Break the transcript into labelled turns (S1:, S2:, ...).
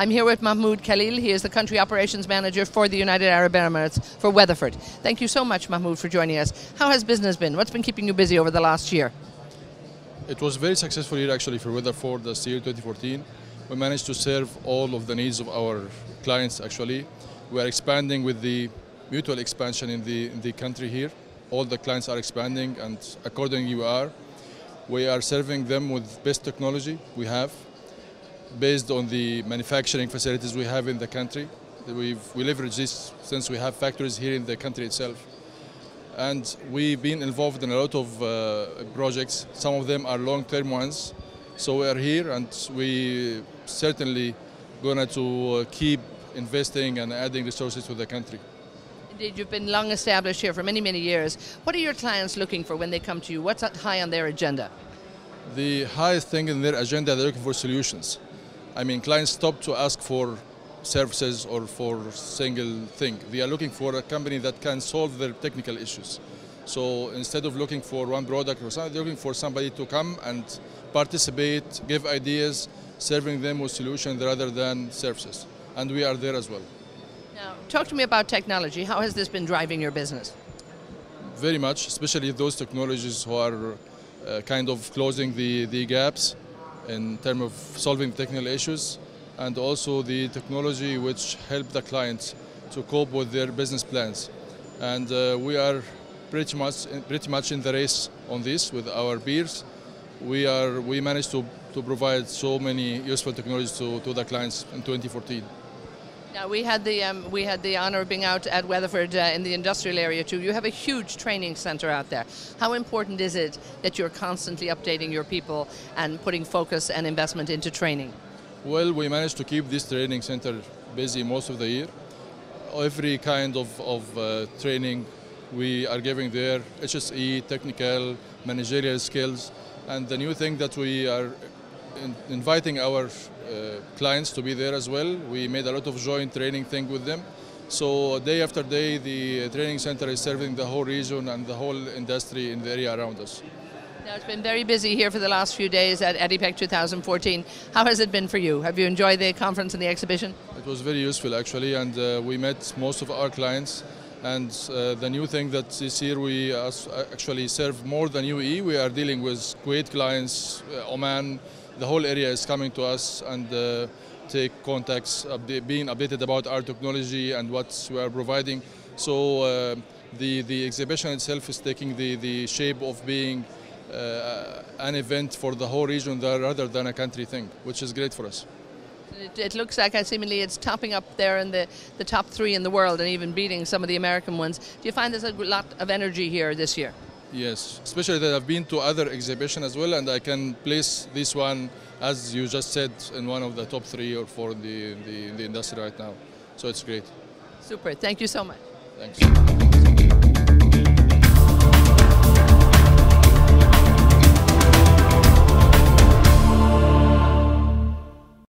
S1: I'm here with Mahmoud Khalil. He is the country operations manager for the United Arab Emirates for Weatherford. Thank you so much, Mahmoud, for joining us. How has business been? What's been keeping you busy over the last year?
S2: It was a very successful year actually for Weatherford this year 2014. We managed to serve all of the needs of our clients actually. We are expanding with the mutual expansion in the, in the country here. All the clients are expanding and accordingly we are. We are serving them with best technology we have based on the manufacturing facilities we have in the country. We've, we leverage this since we have factories here in the country itself. And we've been involved in a lot of uh, projects. Some of them are long-term ones. So we are here and we certainly going to uh, keep investing and adding resources to the country.
S1: Indeed, you've been long established here for many, many years. What are your clients looking for when they come to you? What's high on their agenda?
S2: The highest thing in their agenda, they're looking for solutions. I mean, clients stop to ask for services or for single thing. They are looking for a company that can solve their technical issues. So instead of looking for one product or something, they're looking for somebody to come and participate, give ideas, serving them with solutions rather than services. And we are there as well.
S1: Now, talk to me about technology. How has this been driving your business?
S2: Very much, especially those technologies who are uh, kind of closing the, the gaps in terms of solving technical issues and also the technology which help the clients to cope with their business plans. And uh, we are pretty much pretty much in the race on this with our peers. We are we managed to, to provide so many useful technologies to, to the clients in 2014.
S1: Now we had the um, we had the honor of being out at Weatherford uh, in the industrial area too. You have a huge training centre out there. How important is it that you're constantly updating your people and putting focus and investment into training?
S2: Well, we managed to keep this training center busy most of the year. Every kind of, of uh, training we are giving there, HSE, technical, managerial skills, and the new thing that we are in inviting our uh, clients to be there as well. We made a lot of joint training thing with them. So day after day, the training center is serving the whole region and the whole industry in the area around us.
S1: Now, it's been very busy here for the last few days at ADIPEC 2014. How has it been for you? Have you enjoyed the conference and the exhibition?
S2: It was very useful actually, and uh, we met most of our clients. And uh, the new thing that this year we actually serve more than UAE. We are dealing with Kuwait clients, uh, Oman. The whole area is coming to us and uh, take contacts, being updated about our technology and what we are providing. So uh, the the exhibition itself is taking the the shape of being uh, an event for the whole region rather than a country thing, which is great for us.
S1: It, it, looks like, I seemingly, it's topping up there in the, the top three in the world and even beating some of the American ones. Do you find there's a lot of energy here this year?
S2: Yes, especially that I've been to other exhibitions as well, and I can place this one, as you just said, in one of the top three or four in the, in the, in the industry right now. So it's great.
S1: Super. Thank you so much.
S2: Thanks.